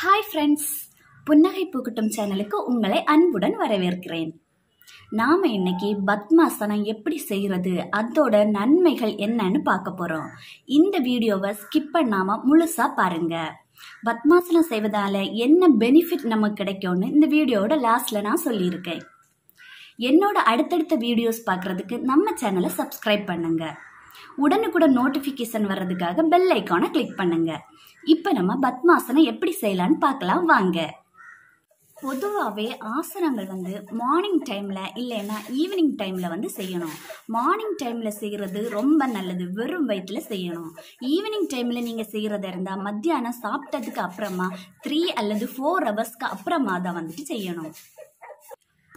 Hi friends புன்னகை பூக்கட்டும் சேனலுக்கு உங்களை அன்புடன் வரவேற்கிறேன். நாம் இன்னைக்கு பத்மாசனம் எப்படி செய்கிறது அதோட நன்மைகள் என்னன்னு பார்க்க போகிறோம் இந்த வீடியோவை ஸ்கிப் பண்ணாமல் முழுசாக பாருங்கள் பத்மாசனம் செய்வதால் என்ன பெனிஃபிட் நமக்கு கிடைக்கும்னு இந்த வீடியோவோட லாஸ்ட்டில் நான் சொல்லியிருக்கேன். என்னோட அடுத்தடுத்த வீடியோஸ் பார்க்குறதுக்கு நம்ம சேனலை சப்ஸ்கிரைப் பண்ணுங்கள் உடனுக்குடன் நோட்டிஃபிகேஷன் வர்றதுக்காக பெல் ஐக்கானை கிளிக் பண்ணுங்க. இப்போ நம்ம பத்மாசனம் எப்படி செய்யலாம்னு பார்க்கலாம் வாங்க. பொதுவாகவே ஆசனங்கள் வந்து மார்னிங் டைமில் இல்லைன்னா ஈவினிங் டைமில் வந்து செய்யணும். மார்னிங் டைமில் செய்கிறது ரொம்ப நல்லது வெறும் வயிற்றில் செய்யணும். ஈவினிங் டைமில் நீங்கள் செய்கிறதா இருந்தால் மத்தியானம் சாப்பிட்டதுக்கு அப்புறமா த்ரீ அல்லது ஃபோர் ஹவர்ஸ்க்கு அப்புறமா தான் வந்துட்டு செய்யணும்.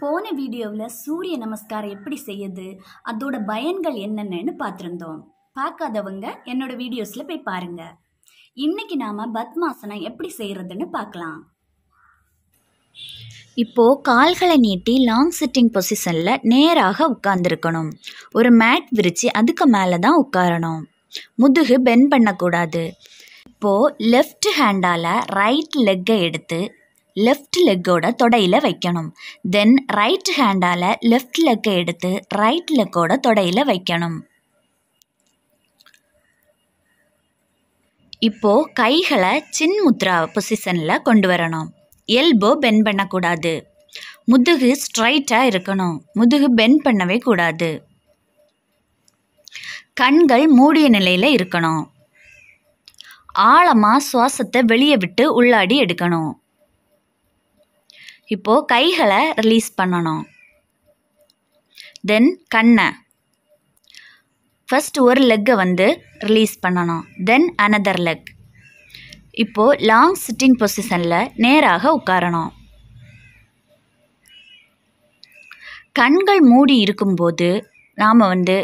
போன வீடியோவில் சூரிய நமஸ்காரம் எப்படி செய்யுது அதோட பயன்கள் என்னென்னு பார்த்துருந்தோம். பார்க்காதவங்க என்னோட வீடியோஸில் போய் பாருங்க. இன்னைக்கு நாம் பத்மாசனம் எப்படி செய்கிறதுன்னு பார்க்கலாம். இப்போது கால்களை நீட்டி லாங் சிட்டிங் பொசிஷனில் நேராக உட்கார்ந்துருக்கணும். ஒரு மேட் விரித்து அதுக்கு மேலே தான் உட்காரணும். முதுகு பெண்ட் பண்ணக்கூடாது. இப்போது லெஃப்ட் ஹேண்டால் ரைட் லெக்கை எடுத்து லெஃப்ட் லெக்கோட தொடையில் வைக்கணும். தென் ரைட் ஹேண்டால் லெஃப்ட் லெக்கை எடுத்து ரைட் லெக்கோட தொடையில் வைக்கணும். இப்போ கைகளை சின் முத்ரா பொசிஷனில் கொண்டு வரணும். எல்போ பென் பண்ணக்கூடாது. முதுகு ஸ்ட்ரைட்டாக இருக்கணும். முதுகு பென் பண்ணவே கூடாது. கண்கள் மூடிய நிலையில் இருக்கணும். ஆழமாக சுவாசத்தை வெளியே விட்டு உள்ளாடி எடுக்கணும். இப்போ கைகளை ரிலீஸ் பண்ணணும். தென் கண்ணை. ஃபஸ்ட் ஒரு லெக்கை வந்து ரிலீஸ் பண்ணணும். தென் அனதர் லெக் இப்போது லாங் சிட்டிங் பொசிஷனில் நேராக உட்காரணும். கண்கள் மூடி இருக்கும்போது நாம் வந்து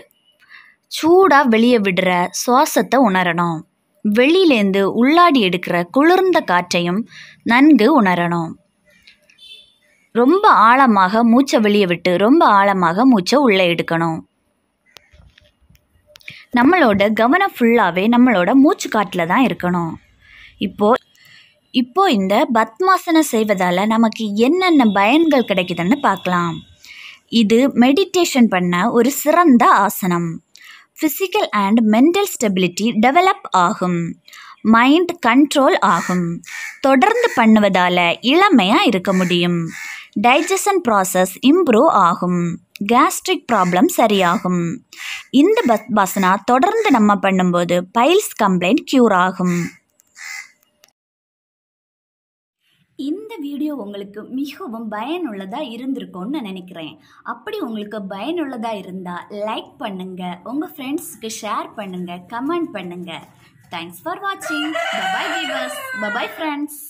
சூடாக வெளியே விடுற சுவாசத்தை உணரணும். வெளியிலேருந்து உள்ளாடி எடுக்கிற குளிர்ந்த காற்றையும் நன்கு உணரணும். ரொம்ப ஆழமாக மூச்சை வெளியே விட்டு ரொம்ப ஆழமாக மூச்சை உள்ளே எடுக்கணும். நம்மளோட கவனம் ஃபுல்லாகவே நம்மளோட மூச்சு காட்டில் தான் இருக்கணும். இப்போ இப்போ இந்த பத்மாசனம் செய்வதால் நமக்கு என்னென்ன பயன்கள் கிடைக்குதுன்னு பார்க்கலாம். இது மெடிடேஷன் பண்ண ஒரு சிறந்த ஆசனம். Physical and mental stability develop ஆகும். மைண்ட் கண்ட்ரோல் ஆகும். தொடர்ந்து பண்ணுவதால் இளமையாக இருக்க முடியும். டைஜஷன் ப்ராசஸ் இம்ப்ரூவ் ஆகும். கேஸ்ட்ரிக் ப்ராப்ளம் சரியாகும். இந்த பத் பசனா தொடர்ந்து நம்ம பண்ணும்போது பைல்ஸ் கம்ப்ளைண்ட் க்யூர் ஆகும். இந்த வீடியோ உங்களுக்கு மிகவும் பயனுள்ளதாக இருந்திருக்கும்னு நினைக்கிறேன். அப்படி உங்களுக்கு பயனுள்ளதாக இருந்தால் லைக் பண்ணுங்கள் உங்கள் ஃப்ரெண்ட்ஸ்க்கு ஷேர் பண்ணுங்கள் கமெண்ட் பண்ணுங்கள் தேங்க்ஸ் ஃபார் வாட்சிங் bye bye viewers bye bye friends